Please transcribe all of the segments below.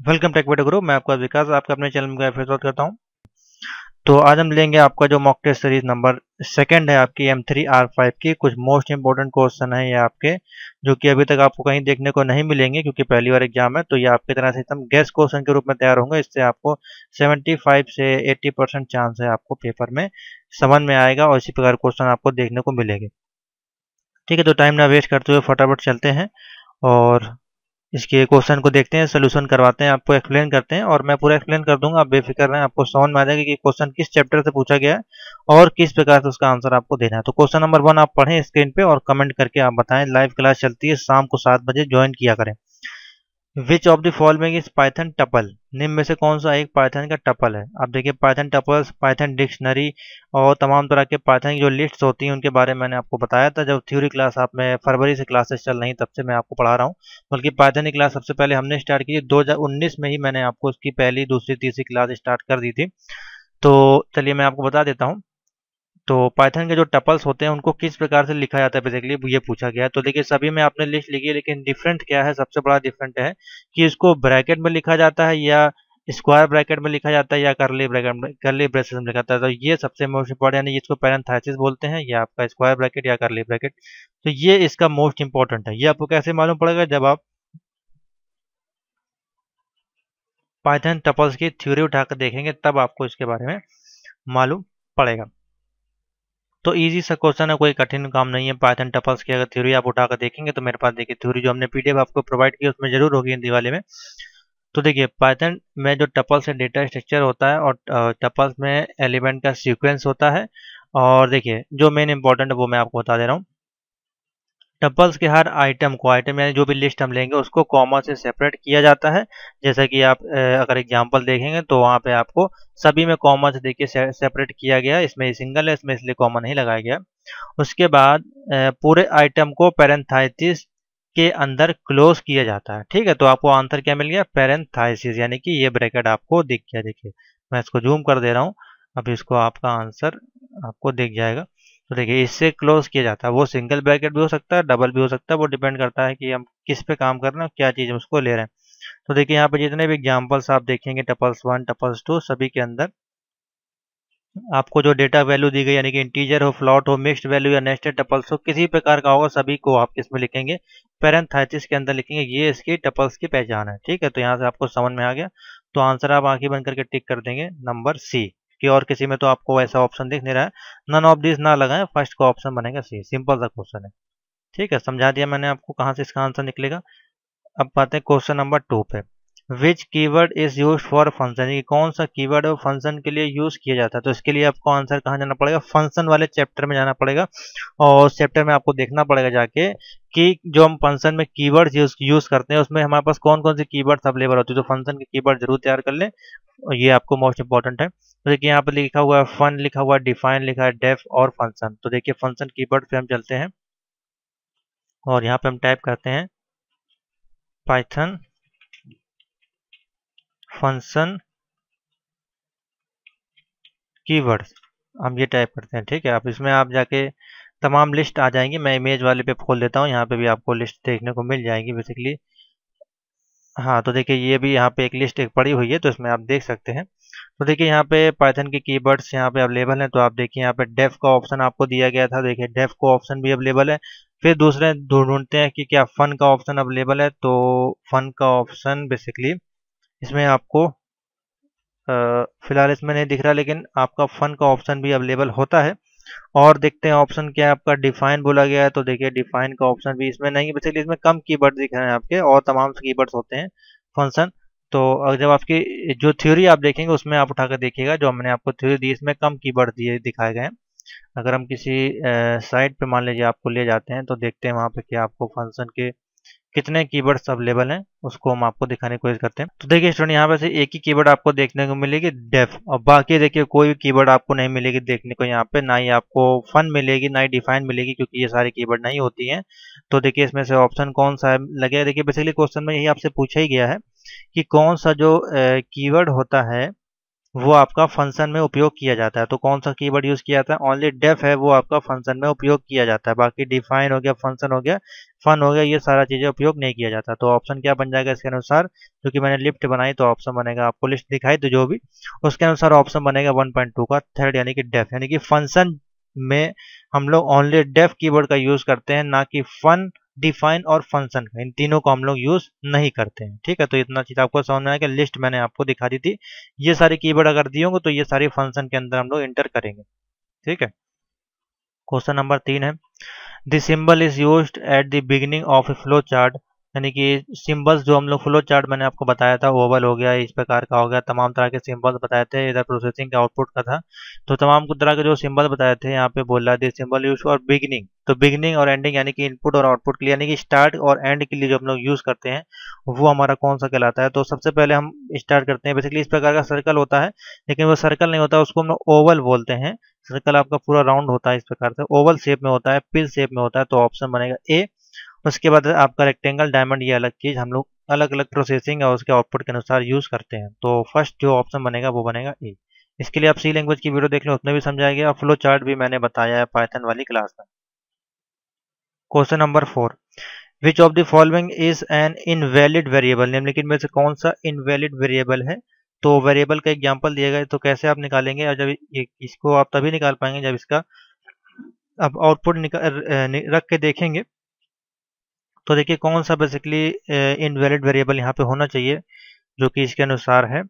Welcome take video group मैं आपका विकास, आपका अपने चैनल में फिर स्वागत करता हूँ। तो आज हम लेंगे आपका जो mock test series number second है आपकी एम थ्री आर फाइव की। कुछ मोस्ट इंपोर्टेंट क्वेश्चन है ये आपके, जो कि अभी तक आपको कहीं देखने को नहीं मिलेंगे, क्योंकि पहली बार एग्ज़ाम है। तो ये आपकी तरह से एकदम गेस्ट क्वेश्चन के रूप में तैयार होंगे। इससे आपको 75 से 80 परसेंट चांस है आपको पेपर में समझ में आएगा और इसी प्रकार क्वेश्चन आपको देखने को मिलेंगे। ठीक है तो टाइम ना वेस्ट करते हुए फटाफट चलते हैं और इसके क्वेश्चन को देखते हैं सोल्यूशन करवाते हैं, आपको एक्सप्लेन करते हैं और मैं पूरा एक्सप्लेन कर दूँगा। आप बेफिक्र रहें, आपको समझ में आ जाएगा कि क्वेश्चन किस चैप्टर से पूछा गया है और किस प्रकार से उसका आंसर आपको देना है। तो क्वेश्चन नंबर वन आप पढ़ें स्क्रीन पे और कमेंट करके आप बताएँ। लाइव क्लास चलती है शाम को सात बजे ज्वाइन किया करें। Which of the following is Python tuple निम्न में से कौन सा एक पाइथन का टपल है? आप देखिए पाइथन टपल्स पाइथन डिक्शनरी और तमाम तरह के पाइथन की जो लिस्ट होती हैं, उनके बारे में मैंने आपको बताया था। जब थ्योरी क्लास आप में, फरवरी से क्लासेस चल रही तब से मैं आपको पढ़ा रहा हूँ। बल्कि पाइथन की क्लास सबसे पहले हमने स्टार्ट की दो हज़ार उन्नीस में ही मैंने आपको उसकी पहली, दूसरी, तीसरी क्लास स्टार्ट कर दी थी। तो चलिए मैं आपको बता देता हूँ। तो पाइथन के जो टपल्स होते हैं, उनको किस प्रकार से लिखा जाता है बेसिकली ये पूछा गया है। तो देखिए, सभी में आपने लिस्ट लिखी है, लेकिन डिफरेंट क्या है? सबसे बड़ा डिफरेंट है कि इसको ब्रैकेट में लिखा जाता है या स्क्वायर ब्रैकेट में लिखा जाता है या करली ब्रैकेट करली ब्रेसेस में लिखा जाता है। तो ये सबसे मोस्ट इंपॉर्टेंट यानी इसको पैरेंथाइसिस बोलते हैं, या आपका स्क्वायर ब्रैकेट या करली ब्रैकेट तो ये इसका मोस्ट इंपॉर्टेंट है। ये आपको कैसे मालूम पड़ेगा? जब आप पाइथन टपल्स की थ्योरी उठाकर देखेंगे, तब आपको इसके बारे में मालूम पड़ेगा। तो इजी सा क्वेश्चन है, कोई कठिन काम नहीं है। पाइथन टपल्स की अगर थ्योरी आप उठाकर देखेंगे तो मेरे पास देखिए थ्योरी जो हमने पीडीएफ आपको प्रोवाइड की, उसमें ज़रूर होगी हिंदी वाले में। तो देखिए पाइथन में जो टपल्स है डेटा स्ट्रक्चर होता है, और टपल्स में एलिमेंट का सीक्वेंस होता है। और देखिए, जो मेन इंपॉर्टेंट है, वो मैं आपको बता दे रहा हूँ। टपल्स के हर आइटम को आइटम यानी जो भी लिस्ट हम लेंगे, उसको कॉमा से सेपरेट किया जाता है। जैसा कि आप अगर एग्जांपल देखेंगे तो वहाँ पे आपको सभी में कॉमा से देखिए सेपरेट किया गया इसमें सिंगल है, इसमें इसलिए कॉमा नहीं लगाया गया। उसके बाद पूरे आइटम को पेरेंथाइटिस के अंदर क्लोज किया जाता है। ठीक है तो आपको आंसर क्या मिल गया? पेरेंथाइसिस यानी कि ये ब्रैकेट आपको दिख गया। देखिए, मैं इसको जूम कर दे रहा हूँ। अब इसको आपका आंसर आपको दिख जाएगा। तो देखिए, इससे क्लोज किया जाता है। वो सिंगल ब्रैकेट भी हो सकता है डबल भी हो सकता है, वो डिपेंड करता है कि हम किस पे काम कर रहे हैं, क्या चीज़ उसको ले रहे हैं। तो देखिए, यहाँ पे जितने भी एग्जाम्पल्स आप देखेंगे टपल्स वन टपल्स टू सभी के अंदर, आपको जो डेटा वैल्यू दी गई, यानी कि इंटीजर हो फ्लॉट हो मिक्स्ड वैल्यू या नेस्टेड टपल्स हो, किसी प्रकार का होगा, सभी को आप इसमें लिखेंगे। पेरेंथाइटिस के अंदर लिखेंगे, ये इसकी टपल्स की पहचान है, ठीक है? तो यहाँ से आपको समझ में आ गया। तो आंसर आप आँखें बंद करके टिक कर देंगे नंबर सी कि और किसी में तो आपको ऐसा ऑप्शन दिख नहीं रहा है। नन ऑफ़ दिस ना लगाएँ फ़र्स्ट का ऑप्शन बनेगा सी सिंपल सा क्वेश्चन है। ठीक है, समझा दिया मैंने आपको कहाँ से इसका आंसर निकलेगा। अब बात है क्वेश्चन नंबर टू पे। Which keyword is use for function कौन सा कीवर्ड वर्ड फ़ंक्शन के लिए यूज़ किया जाता है तो इसके लिए आपको आंसर कहाँ जाना पड़ेगा? फ़ंक्शन वाले चैप्टर में जाना पड़ेगा। और उस चैप्टर में आपको देखना पड़ेगा जाके कि जो हम फ़ंक्शन में कीवर्ड यूज़ यूज़ करते हैं, उसमें हमारे पास कौन कौन सी कीवर्ड्स अवेलेबल होते हैं। तो फ़ंक्शन के कीवर्ड ज़रूर तैयार कर लें। ये आपको मोस्ट इंपॉर्टेंट है। तो देखिए, यहाँ पर लिखा हुआ है फन लिखा हुआ है डिफाइन लिखा है डेफ और फ़ंक्शन तो देखिए फ़ंक्शन कीवर्ड पे हम चलते हैं और यहाँ पे हम टाइप करते हैं पाइथन फ़ंक्शन कीवर्ड्स हम ये टाइप करते हैं, ठीक है? आप इसमें आप जाके तमाम लिस्ट आ जाएँगी। मैं इमेज वाले पे खोल देता हूँ। यहाँ पे भी आपको लिस्ट देखने को मिल जाएगी बेसिकली हाँ तो देखिए, ये भी यहाँ पे एक लिस्ट एक पड़ी हुई है तो इसमें आप देख सकते हैं। तो देखिए यहाँ पे पाइथन के कीवर्ड्स यहाँ पे अवेलेबल हैं तो आप देखिए यहाँ पे डेफ का ऑप्शन आपको दिया गया था। देखिए डेफ का ऑप्शन भी अवेलेबल है। फिर दूसरे ढूंढते हैं कि क्या फन का ऑप्शन अवेलेबल है तो फन का ऑप्शन बेसिकली इसमें आपको फ़िलहाल इसमें नहीं दिख रहा, लेकिन आपका फन का ऑप्शन भी अवेलेबल होता है। और देखते हैं ऑप्शन क्या है, आपका डिफाइन बोला गया है तो देखिए डिफाइन का ऑप्शन भी इसमें नहीं है। बेसिकली इसमें कम कीवर्ड दिख रहे हैं आपके, और तमाम कीवर्ड्स होते हैं फ़ंक्शन तो जब आपकी, जो थ्योरी आप देखेंगे, उसमें आप उठा कर देखिएगा, जो हमने आपको थ्योरी दी, इसमें कम कीवर्ड दिए, दिखाए गए हैं। अगर हम किसी साइट पे मान लीजिए आपको ले जाते हैं तो देखते हैं वहाँ पे क्या आपको फ़ंक्शन के कितने कीवर्ड्स अवेलेबल हैं, उसको हम आपको दिखाने की कोशिश करते हैं। तो देखिए स्टूडेंट, यहाँ पे से एक ही कीवर्ड आपको देखने को मिलेगी डेफ और बाकी देखिए, कोई भी कीवर्ड आपको नहीं मिलेगी देखने को यहाँ पे, ना ही आपको फन मिलेगी, ना ही डिफाइन मिलेगी, क्योंकि ये सारी कीवर्ड नहीं होती हैं। तो देखिए, इसमें से ऑप्शन कौन सा है लगे देखिए बेसिकली क्वेश्चन में यही आपसे पूछा ही गया है कि कौन सा जो कीवर्ड होता है वो आपका फ़ंक्शन में उपयोग किया जाता है। तो कौन सा कीवर्ड यूज़ किया जाता है? ओनली डेफ है, वो आपका फ़ंक्शन में उपयोग किया जाता है। बाकी डिफाइन हो गया फ़ंक्शन हो गया फन हो गया, ये सारा चीज़ें उपयोग नहीं किया जाता। तो ऑप्शन क्या बन जाएगा इसके अनुसार? जो कि मैंने लिफ्ट बनाई तो ऑप्शन बनेगा, आपको लिस्ट दिखाई तो जो भी, उसके अनुसार ऑप्शन बनेगा वन का थर्ड यानी कि डेफ यानी कि फ़ंक्शन में हम लोग ओनली डेफ कीवर्ड का यूज़ करते हैं, ना कि फन डिफाइन और फ़ंक्शन का। इन तीनों को हम लोग यूज़ नहीं करते हैं, ठीक है? तो इतना चीज़ आपको समझ में आया कि लिस्ट मैंने आपको दिखा दी थी। ये सारे कीवर्ड अगर दिए होंगे तो ये सारे फ़ंक्शन के अंदर हम लोग इंटर करेंगे, ठीक है? क्वेश्चन नंबर तीन है। This symbol is use at the beginning of a flow chart यानी कि सिंबल्स जो हम लोग फ्लो चार्ट मैंने आपको बताया था ओवल हो गया, इस प्रकार का हो गया, तमाम तरह के सिंबल्स बताए थे, इधर प्रोसेसिंग का आउटपुट का था। तो तमाम तरह के जो सिंबल बताए थे, यहाँ पे बोल रहा है सिंबल यूज़ और बिगनिंग तो बिगिनिंग और एंडिंग यानी कि इनपुट और आउटपुट के लिए, यानी कि स्टार्ट और एंड के लिए जो हम लोग यूज़ करते हैं, वो हमारा कौन सा कहलाता है? तो सबसे पहले हम स्टार्ट करते हैं। बेसिकली इस प्रकार का सर्कल होता है, लेकिन वो सर्कल नहीं होता, उसको हम लोग ओवल बोलते हैं। सर्कल आपका पूरा राउंड होता है इस प्रकार से। ओवल शेप में होता है पिल शेप में होता है तो ऑप्शन बनेगा ए उसके बाद आपका रेक्टेंगल डायमंड ये अलग चीज़, हम लोग अलग अलग प्रोसेसिंग और उसके आउटपुट के अनुसार यूज़ करते हैं। तो फ़र्स्ट जो ऑप्शन बनेगा, वो बनेगा ए इसके लिए आप सी लैंग्वेज की वीडियो देख लो उसमें भी समझाया गया फ्लो चार्ट भी मैंने बताया है पाइथन वाली क्लास में। Question number four which of the following is an invalid variable निम्नलिखित में से कौन सा इनवैलिड वेरिएबल है? तो वेरिएबल का एग्ज़ाम्पल दिया गया तो कैसे आप निकालेंगे? और जब इसको आप तभी निकाल पाएँगे जब इसका आप आउटपुट रख के देखेंगे। तो देखिए, कौन सा बेसिकली इनवैलिड वेरिएबल यहाँ पे होना चाहिए, जो कि इसके अनुसार है?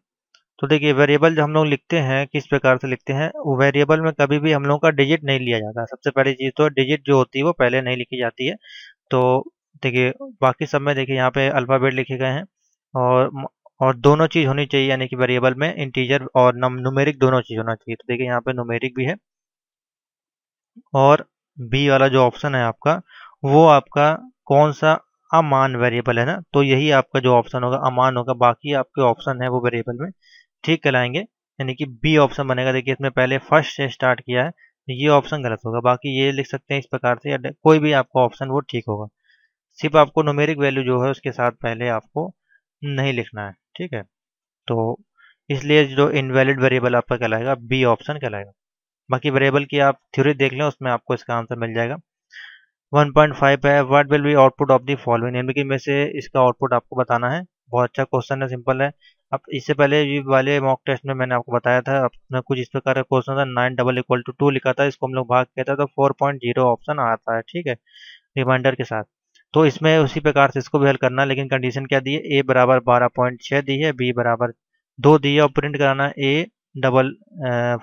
तो देखिए वेरिएबल जो हम लोग लिखते हैं, किस प्रकार से लिखते हैं? वो वेरिएबल में कभी भी हम लोगों का डिजिट नहीं लिया जाता। सबसे पहली चीज़ तो डिजिट जो होती है, वो पहले नहीं लिखी जाती है। तो देखिए, बाकी सब में देखिए, यहाँ पे अल्फ़ाबेट लिखे गए हैं और और दोनों चीज़ होनी चाहिए, यानी कि वेरिएबल में इंटीजर और नुमेरिक दोनों चीज़ होना चाहिए। तो देखिए, यहाँ पे न्यूमेरिक भी है और बी वाला जो ऑप्शन है आपका, वो आपका कौन सा अमान वेरिएबल है ना तो यही आपका जो ऑप्शन होगा, अमान होगा, बाकी आपके ऑप्शन है वो वेरिएबल में, ठीक कहलाएँगे। यानी कि बी ऑप्शन बनेगा, देखिए इसमें पहले फ़र्स्ट से स्टार्ट किया है, ये ऑप्शन गलत होगा, बाकी ये लिख सकते हैं इस प्रकार से कोई भी आपका ऑप्शन वो ठीक होगा। सिर्फ़ आपको नोमेरिक वैल्यू जो है, उसके साथ पहले आपको नहीं लिखना है, ठीक है? तो इसलिए जो इनवैलिड वेरिएबल आपका कहलाएगा बी ऑप्शन कहलाएगा। बाकी वेरिएबल की आप थ्योरी देख लें, उसमें आपको इसका आंसर मिल जाएगा। 1.5 है। What will be output of the following निम्नलिखित में से इसका आउटपुट आपको बताना है। बहुत अच्छा क्वेश्चन है सिंपल है। अब इससे पहले ये वाले मॉक टेस्ट में मैंने आपको बताया था, अपना कुछ इस प्रकार का क्वेश्चन था। Nine double equal to two लिखा था, इसको हम लोग भाग कहते हैं तो फोर पॉइंट ज़ीरो ऑप्शन आता है, ठीक है? रिमाइंडर के साथ। तो इसमें उसी प्रकार से इसको भी हल करना, लेकिन कंडीशन क्या दी है? ए बराबर बारह पॉइंट छः दी है बी बराबर दो दी है, और प्रिंट कराना A double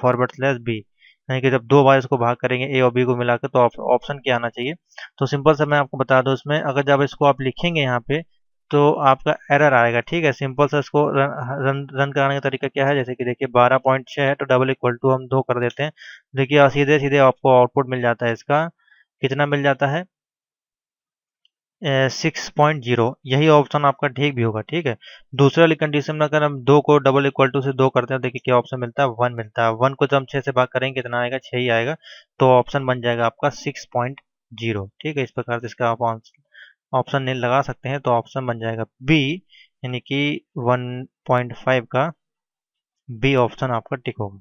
forward slash B यानी कि जब दो बार इसको भाग करेंगे ए और बी को मिलाकर तो ऑप्शन क्या आना चाहिए? तो सिंपल सा मैं आपको बता दूँ इसमें अगर जब इसको आप लिखेंगे यहाँ पे तो आपका एरर आएगा ठीक है? सिंपल सा इसको रन रन, रन कराने का तरीका क्या है? जैसे कि देखिए बारह पॉइंट छः है तो डबल इक्वल टू हम दो कर देते हैं। देखिए सीधे सीधे आपको आउटपुट मिल जाता है इसका। कितना मिल जाता है? सिक्स पॉइंट ज़ीरो यही ऑप्शन आपका ठीक भी होगा, ठीक है? दूसरे वाली कंडीशन में अगर हम दो को डबल इक्वल टू से दो करते हैं, देखिए क्या ऑप्शन मिलता है? वन मिलता है। वन को जब हम छः से भाग करेंगे कितना आएगा छः ही आएगा तो ऑप्शन बन जाएगा आपका सिक्स पॉइंट ज़ीरो ठीक है? इस प्रकार से इसका आप ऑप्शन नहीं लगा सकते हैं तो ऑप्शन बन जाएगा बी यानी कि वन पॉइंट फाइव का बी ऑप्शन आपका टिक होगा।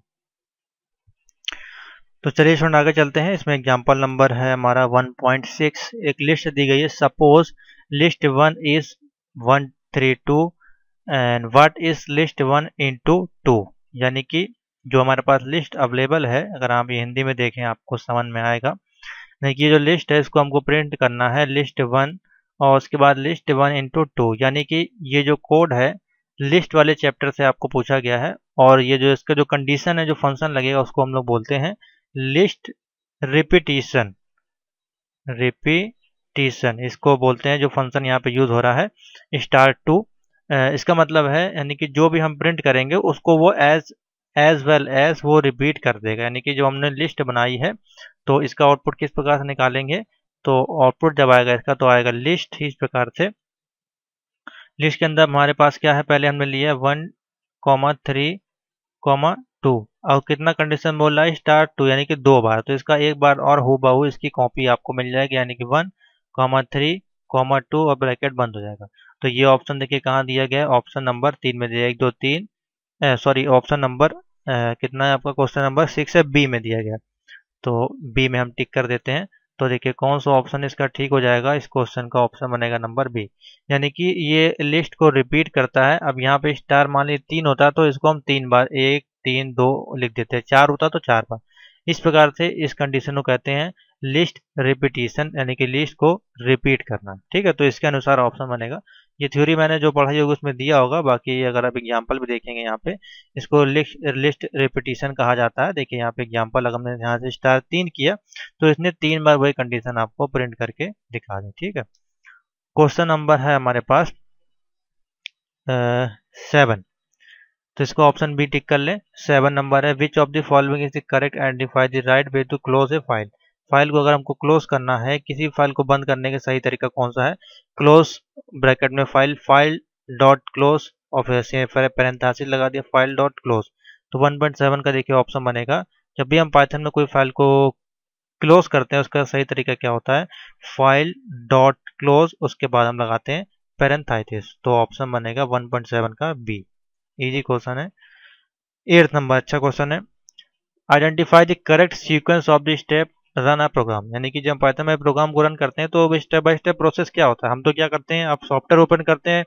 तो चलिए स्टूडेंट आगे चलते हैं। इसमें एग्ज़ाम्पल नंबर है हमारा 1.6 एक लिस्ट दी गई है। Suppose list one is 132 and what is list one into two यानी कि जो हमारे पास लिस्ट अवेलेबल है, अगर आप ये हिंदी में देखें, आपको समझ में आएगा। देखिए जो लिस्ट है, इसको हमको प्रिंट करना है लिस्ट वन और उसके बाद लिस्ट वन इंटू टू यानी कि ये जो कोड है लिस्ट वाले चैप्टर से आपको पूछा गया है और ये जो इसका जो कंडीशन है, जो फ़ंक्शन लगेगा, उसको हम लोग बोलते हैं लिस्ट रिपीटिशन। रिपीटिशन, इसको बोलते हैं जो फ़ंक्शन यहाँ पे यूज़ हो रहा है स्टार्ट टू इसका मतलब है, यानी कि जो भी हम प्रिंट करेंगे, उसको वो एज एज वेल एज वो रिपीट कर देगा। यानी कि जो हमने लिस्ट बनाई है तो इसका आउटपुट किस प्रकार से निकालेंगे? तो आउटपुट जब आएगा इसका तो आएगा लिस्ट इस प्रकार से। लिस्ट के अंदर हमारे पास क्या है? पहले हमने लिया one comma three comma two और कितना कंडीशन बोल रहा है स्टार टू यानी कि दो बार। तो इसका एक बार और हो बहु इसकी कॉपी आपको मिल जाएगी, यानी कि one comma three comma two और ब्रैकेट बंद हो जाएगा। तो ये ऑप्शन देखिए कहाँ दिया गया है? ऑप्शन नंबर तीन में दिया एक, दो, तीन सॉरी ऑप्शन नंबर कितना है आपका क्वेश्चन नंबर सिक्स है बी में दिया गया तो बी में हम टिक कर देते हैं। तो देखिए कौन सा ऑप्शन इसका ठीक हो जाएगा? इस क्वेश्चन का ऑप्शन बनेगा नंबर बी यानी कि ये लिस्ट को रिपीट करता है। अब यहाँ पे स्टार मान लीजिए तीन होता है तो इसको हम तीन बार, एक तीन, दो लिख देते हैं। चार होता तो चार बार। इस प्रकार से इस कंडीशन को कहते हैं लिस्ट रिपीटिशन यानी कि लिस्ट को रिपीट करना। ठीक है तो इसके अनुसार ऑप्शन बनेगा। ये थ्योरी मैंने जो पढ़ाई होगी उसमें दिया होगा। बाकी अगर आप एग्ज़ाम्पल भी देखेंगे यहाँ पे, इसको लिस्ट रिपीटिशन कहा जाता है। देखिए यहाँ पे एग्ज़ाम्पल अगर हमने यहाँ से स्टार तीन किया तो इसने तीन बार वही कंडीशन आपको प्रिंट करके दिखा दी। ठीक है। क्वेश्चन नंबर है हमारे पास सेवन तो इसको ऑप्शन बी टिक कर ले। सेवन नंबर है। Which of the following is the correct identify the right way to close a file file को अगर हमको क्लोज करना है, किसी फ़ाइल को बंद करने का सही तरीका कौन सा है? क्लोज ब्रैकेट में फ़ाइल फ़ाइल डॉट क्लोज और पेरेंथेसिस लगा दिया फ़ाइल डॉट क्लोज तो 1.7 का देखिए ऑप्शन बनेगा। जब भी हम पाइथन में कोई फ़ाइल को क्लोज करते हैं, उसका सही तरीका क्या होता है? फ़ाइल डॉट क्लोज उसके बाद हम लगाते हैं पेरेंथाइथिस तो ऑप्शन बनेगा 1.7 का बी इजी क्वेश्चन है। एट्थ नंबर अच्छा क्वेश्चन है। Identify the correct sequence of the step run a program यानी कि जब पाइथन में प्रोग्राम को रन करते हैं तो स्टेप बाय स्टेप प्रोसेस क्या होता है? हम तो क्या करते हैं? आप सॉफ्टवेयर ओपन करते हैं।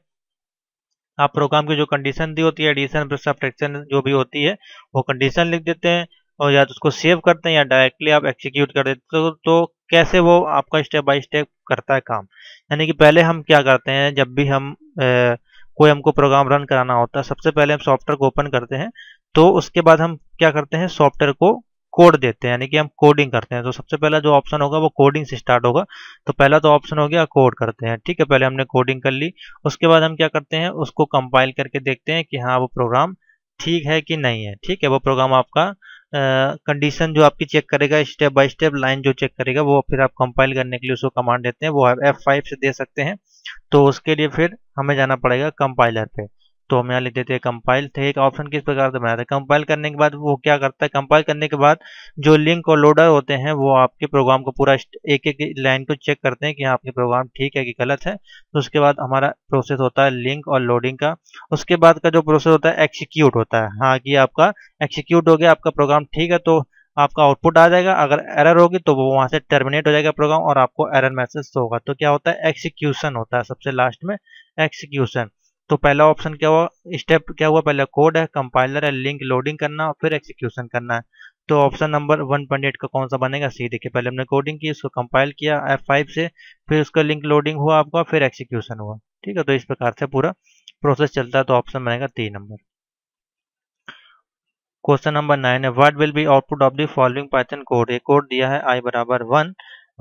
आप प्रोग्राम की जो कंडीशन दी होती है एडिशन सब्ट्रैक्शन जो भी होती है वो कंडीशन लिख देते हैं और या तो उसको सेव करते हैं या डायरेक्टली आप एक्सिक्यूट कर देते हैं। तो, तो कैसे वो आपका स्टेप बाय स्टेप करता है काम? यानी कि पहले हम क्या करते हैं? जब भी हम ए, कोई हमको प्रोग्राम रन कराना होता है, सबसे पहले हम सॉफ्टवेयर को ओपन करते हैं तो उसके बाद हम क्या करते हैं सॉफ्टवेयर को कोड देते हैं, यानी कि हम कोडिंग करते हैं। तो सबसे पहला जो ऑप्शन होगा, वो कोडिंग से स्टार्ट होगा। तो पहला तो ऑप्शन हो गया कोड करते हैं, ठीक है? पहले हमने कोडिंग कर ली, उसके बाद हम क्या करते हैं, उसको कंपाइल करके देखते हैं कि हाँ वो प्रोग्राम ठीक है कि नहीं है, ठीक है? वो प्रोग्राम आपका कंडीशन जो आपकी चेक करेगा स्टेप बाय स्टेप लाइन जो चेक करेगा, वो फिर आप कंपाइल करने के लिए उसको कमांड देते हैं, वो आप F5 से दे सकते हैं। तो उसके लिए फिर हमें जाना पड़ेगा कंपाइलर पे। तो हम यहाँ लिख देते हैं कंपाइल थे एक ऑप्शन किस प्रकार से बनाते हैं? कंपाइल करने के बाद वो क्या करता है? कंपाइल करने के बाद जो लिंक और लोडर होते हैं, वो आपके प्रोग्राम को पूरा एक एक लाइन को चेक करते हैं कि हाँ आपके प्रोग्राम ठीक है कि गलत है। तो उसके बाद हमारा प्रोसेस होता है लिंक और लोडिंग का। उसके बाद का जो प्रोसेस होता है एक्सिक्यूट होता है। हाँ कि आपका एक्सिक्यूट हो गया, आपका प्रोग्राम ठीक है तो आपका आउटपुट आ जाएगा। अगर एरर होगी तो वो वहाँ से टर्मिनेट हो जाएगा प्रोग्राम और आपको एरर मैसेज होगा। तो क्या होता है? एक्सिक्यूशन होता है सबसे लास्ट में। एक्सिक्यूशन तो पहला ऑप्शन क्या हुआ? स्टेप क्या हुआ? पहले कोड है कंपाइलर है लिंक लोडिंग करना और फिर एक्सिक्यूशन करना है। तो ऑप्शन नंबर 1.8 का कौन सा बनेगा? सी देखिए, पहले हमने कोडिंग की, उसको कंपाइल किया F5 से, फिर उसका लिंक लोडिंग हुआ आपका, फिर एक्सिक्यूशन हुआ। ठीक है तो इस प्रकार से पूरा प्रोसेस चलता है तो ऑप्शन बनेगा तीन नंबर क्वेश्चन नंबर नाइन है what will be output of the following Python code एक कोड दिया है आई बराबर one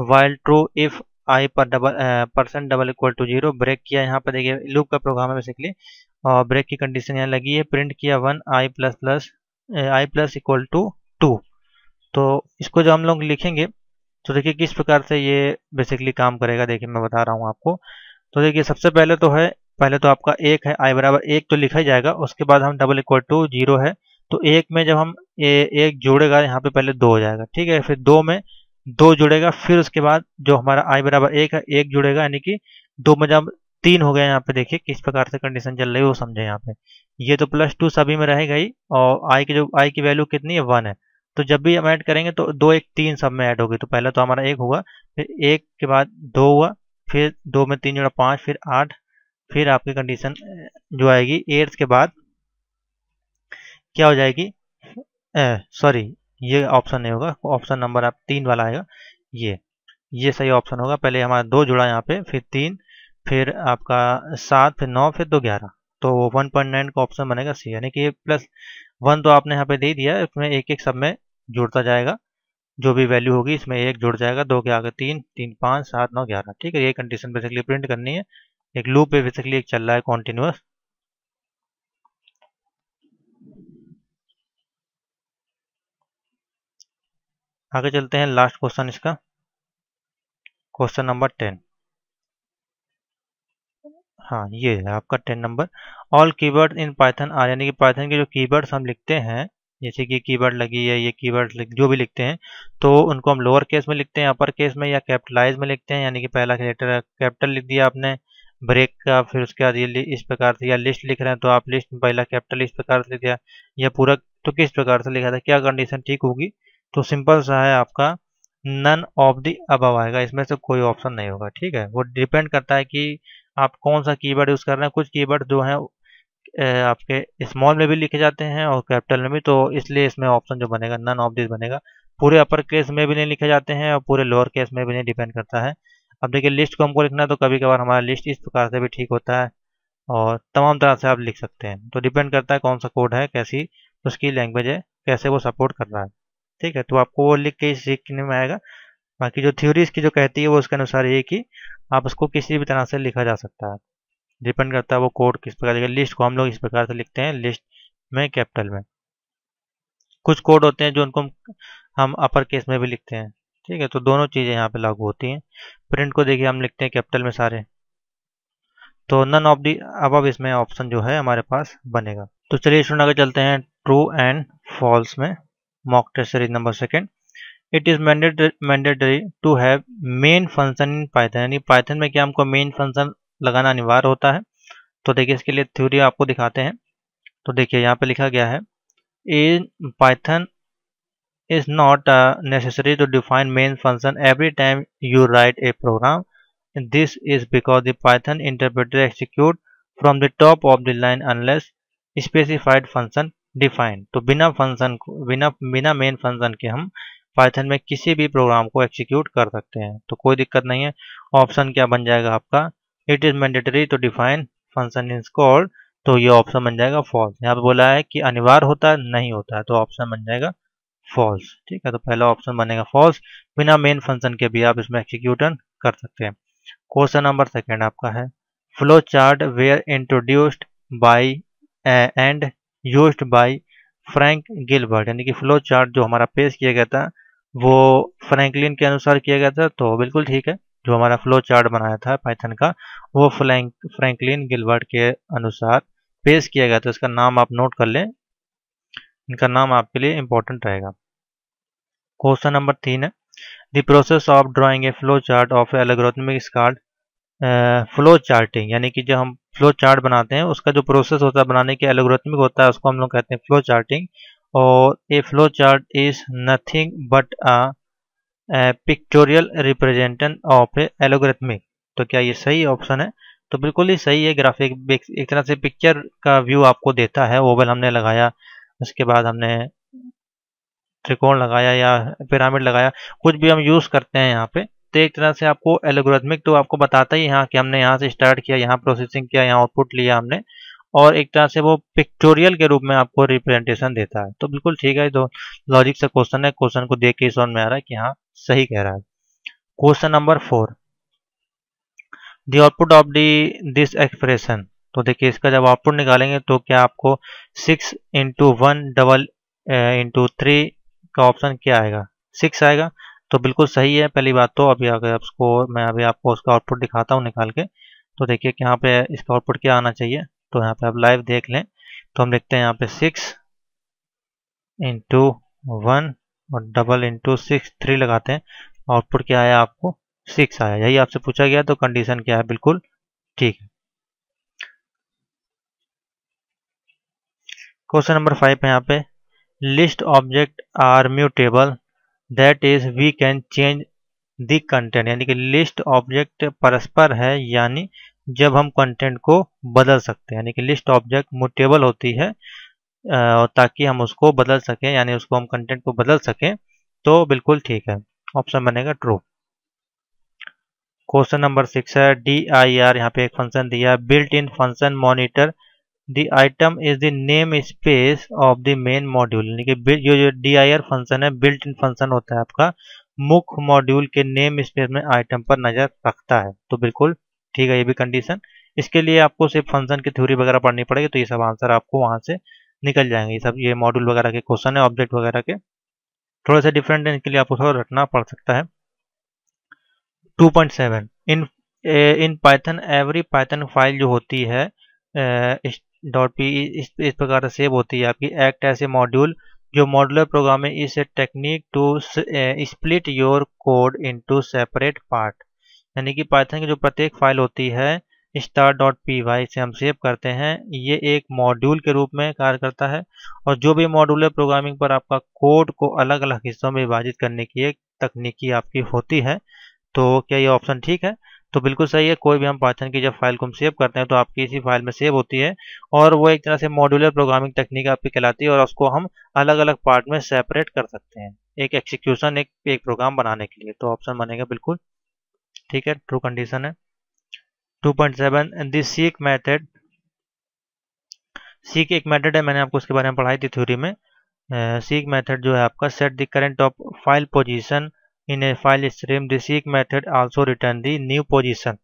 while true if I पर double percent double equal to zero break किया यहाँ पर देखिए लूप का प्रोग्राम है बेसिकली और ब्रेक की कंडीशन यहाँ लगी है प्रिंट किया one I plus plus I plus equal to two तो इसको जो हम लोग लिखेंगे तो देखिए किस प्रकार से ये बेसिकली काम करेगा, देखिए मैं बता रहा हूँ आपको. तो देखिए सबसे पहले तो है, पहले तो आपका एक है आई बराबर एक तो लिखा ही जाएगा, उसके बाद हम डबल इक्वल टू ज़ीरो है तो एक में जब हम ए, एक जोड़ेगा यहाँ पे पहले दो हो जाएगा ठीक है? फिर दो में दो जुड़ेगा फिर उसके बाद जो हमारा आई बराबर एक है एक जुड़ेगा यानी कि दो में जब तीन हो गया यहाँ पे देखिए किस प्रकार से कंडीशन चल रही है वो समझे यहाँ पे। ये तो प्लस टू सभी में रहेगा ही और आई की जो आई की वैल्यू कितनी है? वन है। तो जब भी हम ऐड करेंगे तो दो एक तीन सब में ऐड होगी। तो पहले तो हमारा एक हुआ फिर एक के बाद दो हुआ फिर दो में तीन जुड़ा पाँच फिर आठ फिर आपकी कंडीशन जो आएगी एट्थ के बाद क्या हो जाएगी? सॉरी ये ऑप्शन नहीं होगा। ऑप्शन नंबर आप तीन वाला आएगा। ये ये सही ऑप्शन होगा। पहले हमारा दो जुड़ा यहाँ पे, फिर तीन, फिर आपका सात, फिर नौ, फिर दो ग्यारह। तो वन पॉइंट नाइन का ऑप्शन बनेगा सी यानी कि प्लस वन तो आपने यहाँ पे दे दिया, इसमें एक एक सब में जुड़ता जाएगा। जो भी वैल्यू होगी, इसमें एक जुड़ जाएगा। दो के आगे तीन तीन पाँच, सात, नौ, ग्यारह। ठीक है, ये कंडीशन बेसिकली प्रिंट करनी है। एक लूप पे बेसिकली एक चल रहा है कॉन्टिन्यूस आगे चलते हैं लास्ट क्वेश्चन इसका। क्वेश्चन नंबर टेन हाँ ये है आपका ten number all keyword in Python are यानी कि पाइथन के जो कीवर्ड्स हम लिखते हैं, जैसे कि कीवर्ड लगी है, ये कीवर्ड जो भी लिखते हैं तो उनको हम लोअर केस में लिखते हैं अपर केस में या कैपिटलाइज में लिखते हैं, यानी कि पहला कैरेक्टर कैपिटल लिख दिया आपने ब्रेक का, फिर उसके बाद ये इस प्रकार से, या लिस्ट लिख रहे हैं तो आप लिस्ट में पहला कैपिटल इस प्रकार से लिख दिया, या पूरा तो किस प्रकार से लिखा था, क्या कंडीशन ठीक होगी तो सिंपल सा है आपका नन ऑफ़ दी अबव आएगा, इसमें से कोई ऑप्शन नहीं होगा, ठीक है? वो डिपेंड करता है कि आप कौन सा कीवर्ड यूज़ कर रहे हैं। कुछ कीवर्ड जो है आपके स्मॉल में भी लिखे जाते हैं और कैपिटल में भी तो इसलिए इसमें ऑप्शन जो बनेगा नन ऑफ़ दिस बनेगा। पूरे अपर केस में भी नहीं लिखे जाते हैं और पूरे लोअर केस में भी नहीं डिपेंड करता है। अब देखिए लिस्ट को हमको लिखना है तो कभी कभार हमारा लिस्ट इस प्रकार से भी ठीक होता है और तमाम तरह से आप लिख सकते हैं। तो डिपेंड करता है कौन सा कोड है, कैसी, उसकी लैंग्वेज है, कैसे वो सपोर्ट कर रहा है। ठीक है तो आपको वो लिख के सीखने में आएगा। बाकी जो थ्योरी इसकी जो कहती है वो उसके अनुसार ये कि आप उसको किसी भी तरह से लिखा जा सकता है। डिपेंड करता है वो कोड किस प्रकार का लिस्ट को हम लोग इस प्रकार से लिखते हैं लिस्ट में कैपिटल में। कुछ कोड होते हैं जो उनको हम अपर केस में भी लिखते हैं। ठीक है तो दोनों चीज़ें यहाँ पे लागू होती हैं। प्रिंट को देखिए, हम लिखते हैं कैपिटल में सारे। तो नन ऑफ़ दी अब इसमें ऑप्शन जो है हमारे पास बनेगा। तो चलिए स्टूडेंट आगे चलते हैं। ट्रू एंड फॉल्स में। Mock test series number second it is mandatory to have main function in Python यानी पाइथन में क्या हमको मेन फ़ंक्शन लगाना अनिवार्य होता है तो देखिए इसके लिए थ्योरी आपको दिखाते हैं तो देखिए यहाँ पे लिखा गया है in Python is not uh, necessary to define main function every time you write a program. This is because the Python interpreter execute from the top of the line unless specified function defined. तो बिना function को, बिना बिना main function के हम Python में किसी भी प्रोग्राम को एग्जीक्यूट कर सकते हैं। तो कोई दिक्कत नहीं है। ऑप्शन क्या बन जाएगा आपका? It is mandatory to define function in called तो ये ऑप्शन बन जाएगा फॉल्स यहाँ पे बोला है कि अनिवार्य होता है, नहीं होता है। तो ऑप्शन बन जाएगा फॉल्स ठीक है तो पहला ऑप्शन बनेगा फॉल्स बिना मेन फ़ंक्शन के भी आप इसमें एक्सिक्यूटन कर सकते हैं। क्वेश्चन नंबर सेकेंड आपका है। Flow chart were introduced by and used by Frank Gilbert यानी कि फ्लो चार्ट जो हमारा पेश किया गया था, वो फ्रैंकलिन के अनुसार किया गया था तो बिल्कुल ठीक है। जो हमारा फ्लो चार्ट बनाया था पाइथन का, वो फ्रैंक फ्रैंकलिन गिलबर्ट के अनुसार पेश किया गया था। इसका नाम आप नोट कर लें। इनका नाम आपके लिए इंपॉर्टेंट रहेगा। क्वेश्चन नंबर तीन है। The process of drawing a flow chart of algorithmic is called flow charting यानी कि जो हम फ्लो चार्ट बनाते हैं, उसका जो प्रोसेस होता है, बनाने के एलोग्राथमिक होता है, उसको हम लोग कहते हैं फ्लो चार्टिंग और a flow chart is nothing but a pictorial representation of algorithmic तो क्या ये सही ऑप्शन है? तो बिल्कुल ही सही है ग्राफिक एक तरह से पिक्चर का व्यू आपको देता है ओवल हमने लगाया, उसके बाद हमने त्रिकोण लगाया या पिरामिड लगाया, कुछ भी हम यूज़ करते हैं यहाँ पे एक तरह से आपको एलोग्राथमिक तो आपको बताता ही यहाँ कि हमने यहाँ से स्टार्ट किया, यहाँ प्रोसेसिंग किया, यहाँ आउटपुट लिया हमने। और एक तरह से वो पिक्टोरियल के रूप में आपको रिप्रेजेंटेशन देता है। तो बिल्कुल ठीक है तो लॉजिक से क्वेश्चन है क्वेश्चन को देख के समझ में आ रहा है कि हाँ सही कह रहा है। Question number four the output of the this expression तो देखिए, इसका जब आउटपुट निकालेंगे तो क्या आपको six into one double into three का ऑप्शन क्या आएगा? सिक्स आएगा। तो बिल्कुल सही है, पहली बात तो अभी अगर आपको मैं अभी आपको उसका आउटपुट दिखाता हूँ निकाल के तो देखिए कि यहाँ पे इसका आउटपुट क्या आना चाहिए तो यहाँ पे आप लाइव देख लें तो हम लिखते हैं यहाँ पे सिक्स इंटू वन और डबल इंटू सिक्स थ्री लगाते हैं आउटपुट क्या आया आपको? सिक्स आया। यही आपसे पूछा गया तो कंडीशन क्या है? बिल्कुल ठीक है। क्वेश्चन नंबर फाइव है यहाँ पे list object are mutable that is we can change the content यानी कि लिस्ट ऑब्जेक्ट परस्पर है, यानी जब हम कंटेंट को बदल सकते हैं, यानी कि लिस्ट ऑब्जेक्ट मोटेबल होती है ताकि हम उसको बदल सकें, यानी उसको हम कंटेंट को बदल सकें तो बिल्कुल ठीक है। ऑप्शन बनेगा ट्रू क्वेश्चन नंबर सिक्स है डी आई आर यहाँ पे एक फ़ंक्शन दिया built in function monitor the item is the name space of the main module यानी कि जो जो डी आई आर फ़ंक्शन है बिल्ट इन फ़ंक्शन होता है आपका, मुख्य मॉड्यूल के नेम स्पेस में आइटम पर नज़र रखता है। तो बिल्कुल ठीक है, ये भी कंडीशन इसके लिए आपको सिर्फ़ फ़ंक्शन की थ्योरी वगैरह पढ़नी पड़ेगी तो ये सब आंसर आपको वहाँ से निकल जाएँगे। ये सब, ये मॉड्यूल वगैरह के क्वेश्चन है ऑब्जेक्ट वगैरह के। थोड़ा सा डिफरेंट है, इनके लिए आपको थोड़ा रटना पड़ सकता है। 2.7 in in Python every Python file जो होती है डॉट पी इस, प्रकार से सेव होती है आपकी एक्ट ऐसे मॉड्यूल जो मॉड्यूलर प्रोग्राम है is technique to split your code into separate part यानी कि पाइथन की जो प्रत्येक फ़ाइल होती है स्टार डॉट पी वाई से हम सेव करते हैं। ये एक मॉड्यूल के रूप में कार्य करता है और जो भी मॉड्यूलर प्रोग्रामिंग पर आपका कोड को अलग अलग हिस्सों में विभाजित करने की एक तकनीकी आपकी होती है तो क्या ये ऑप्शन ठीक है? तो बिल्कुल सही है कोई भी हम पाइथन की जब फ़ाइल को हम सेव करते हैं तो आपकी इसी फ़ाइल में सेव होती है। और वो एक तरह से मॉड्यूलर प्रोग्रामिंग टेक्निक आपकी कहलाती है और उसको हम अलग अलग पार्ट में सेपरेट कर सकते हैं एक एक्सिक्यूशन एक एक प्रोग्राम बनाने के लिए। तो ऑप्शन बनेगा बिल्कुल। ठीक है ट्रू कंडीशन है। 2.7 दी सीक मेथड सीक एक मेथड है मैंने आपको उसके बारे में पढ़ाई थी थ्योरी में। सीक uh, मेथड जो है आपका set the current of file position in a file stream the seek method also return the new position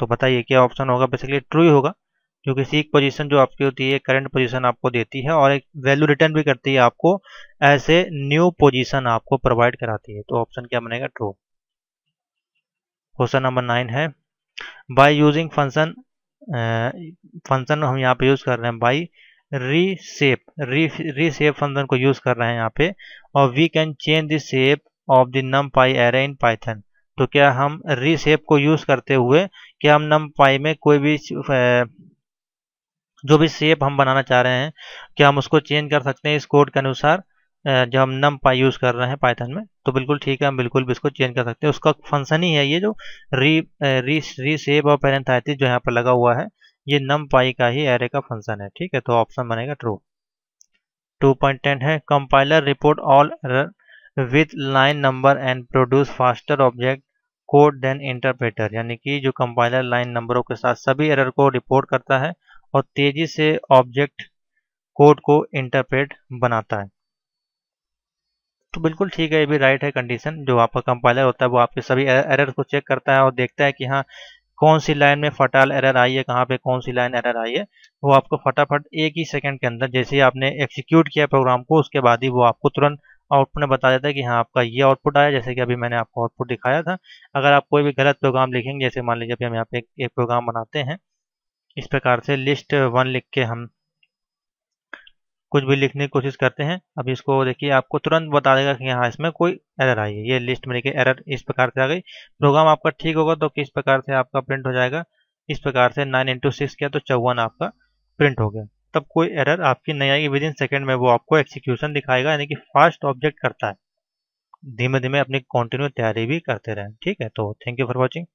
तो बताइए क्या ऑप्शन होगा? बेसिकली ट्रू ही होगा, क्योंकि सीक पोजीशन जो आपकी होती है करंट पोजीशन आपको देती है और एक वैल्यू रिटर्न भी करती है आपको ऐसे न्यू पोजीशन आपको प्रोवाइड कराती है। तो ऑप्शन क्या बनेगा? ट्रू क्वेश्चन नंबर नाइन है बाय यूजिंग फ़ंक्शन फ़ंक्शन हम यहाँ पे यूज़ कर रहे हैं बाई रीसेप रीसेप फ़ंक्शन को यूज़ कर रहे हैं यहाँ पे, और we can change the shape of the NumPy array in Python तो क्या हम रीसेप को यूज़ करते हुए, क्या हम नम पाई में कोई भी जो भी शेप हम बनाना चाह रहे हैं, क्या हम उसको चेंज कर सकते हैं इस कोड के अनुसार जब हम नम पाई यूज़ कर रहे हैं पाइथन में? तो बिल्कुल ठीक है, हम बिल्कुल भी इसको चेंज कर सकते हैं। उसका फ़ंक्शन ही है ये जो री री री सेव और पैरेंथाइटिस जो यहाँ पर लगा हुआ है, ये नम पाई का ही एरे का फ़ंक्शन है। ठीक है तो ऑप्शन बनेगा ट्रू 2.10 है compiler report all error with line number and produce faster object code then interpreter यानी कि जो कंपाइलर लाइन नंबरों के साथ सभी एरर को रिपोर्ट करता है और तेज़ी से ऑब्जेक्ट कोड को इंटरप्रेट बनाता है। तो बिल्कुल ठीक है, ये भी राइट है कंडीशन जो आपका कंपाइलर होता है वो आपके सभी एरर को चेक करता है और देखता है कि हाँ कौन सी लाइन में फटाल एरर आई है, कहाँ पे कौन सी लाइन एरर आई है, वो आपको फटाफट एक ही सेकंड के अंदर जैसे ही आपने एक्सिक्यूट किया प्रोग्राम को, उसके बाद ही वो आपको तुरंत आउटपुट में बता देता है कि हाँ आपका ये आउटपुट आया, जैसे कि अभी मैंने आपको आउटपुट दिखाया था। अगर आप कोई भी गलत प्रोग्राम लिखेंगे, जैसे मान लीजिए अभी हम यहाँ पे एक प्रोग्राम बनाते हैं, इस प्रकार से लिस्ट वन लिख के हम कुछ भी लिखने की कोशिश करते हैं। अभी इसको देखिए, आपको तुरंत बता देगा कि हाँ इसमें कोई एरर आई है। ये लिस्ट में देखिए एरर इस प्रकार से आ गई। प्रोग्राम आपका ठीक होगा तो किस प्रकार से आपका प्रिंट हो जाएगा? इस प्रकार से नाइन इंटू सिक्स किया तो चौवन आपका प्रिंट हो गया। तब कोई एरर आपकी नहीं आएगी। विद इन सेकेंड में वो आपको एक्सिक्यूशन दिखाएगा, यानी कि फास्ट ऑब्जेक्ट करता है। धीमे धीमे अपनी कॉन्टिन्यू तैयारी भी करते रहें। ठीक है तो थैंक यू फॉर वॉचिंग